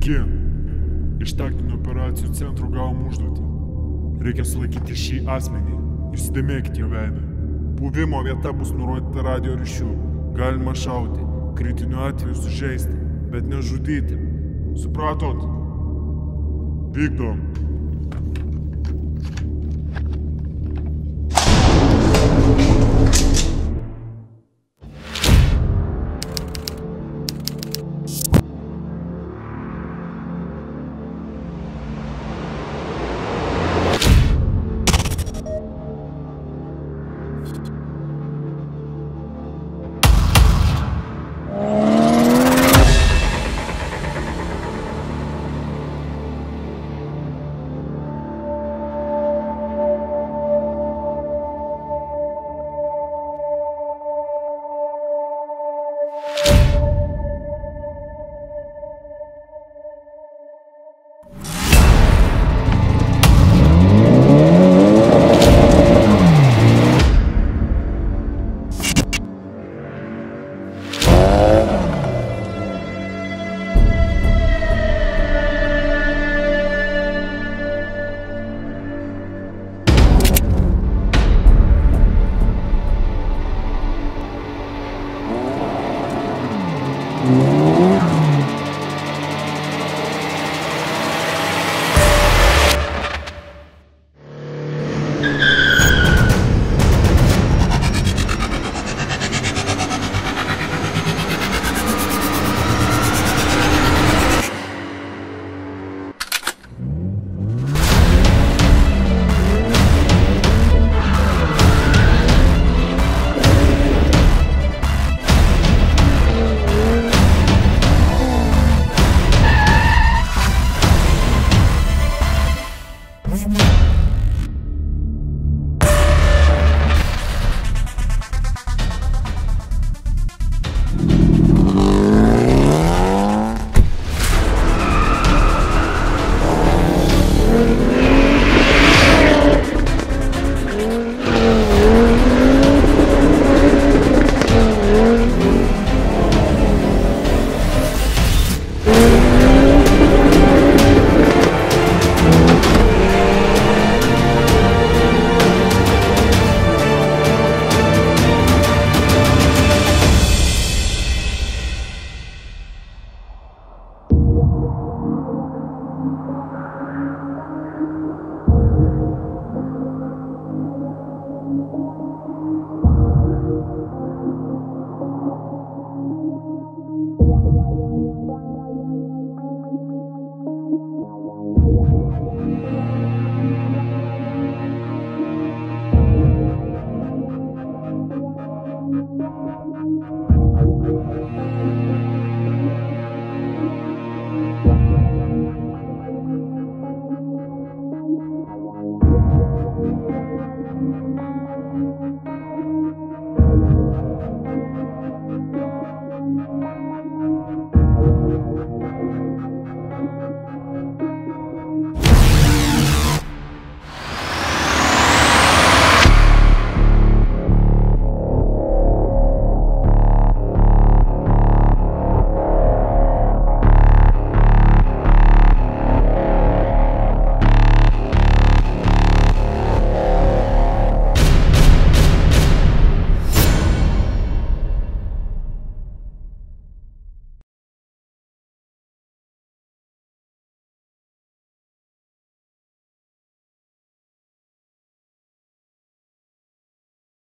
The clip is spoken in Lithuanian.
Sveiki. Iš taktinių operacijų centro gavom užduotį. Reikia sulaikyti šį asmenį. Įsidėmėkite jo veidą. Buvimo vieta bus nurodyta radio ryšių. Galima šauti, kritiniu atveju sužeisti, bet nežudyti. Supratot? Vykdom.